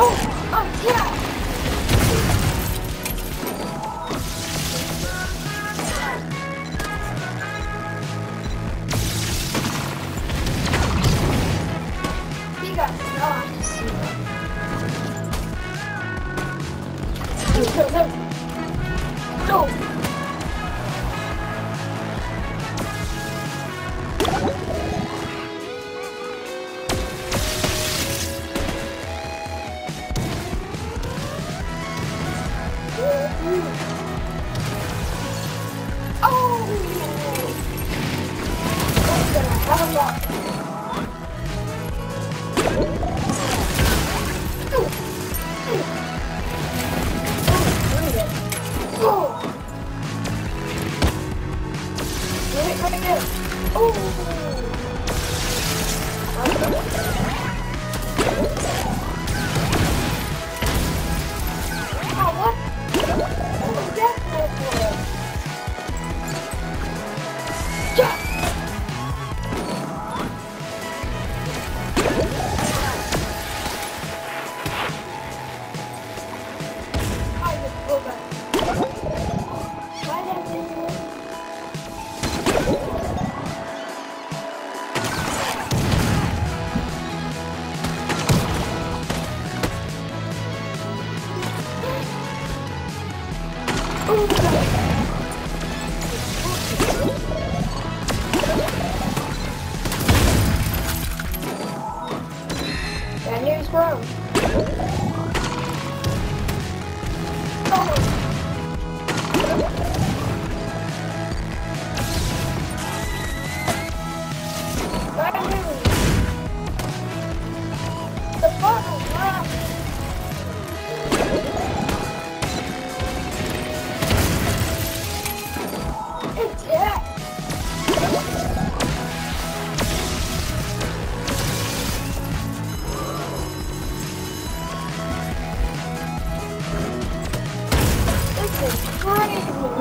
Oh, oh, yeah. Oh! News, is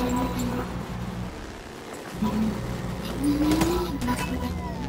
Thank you.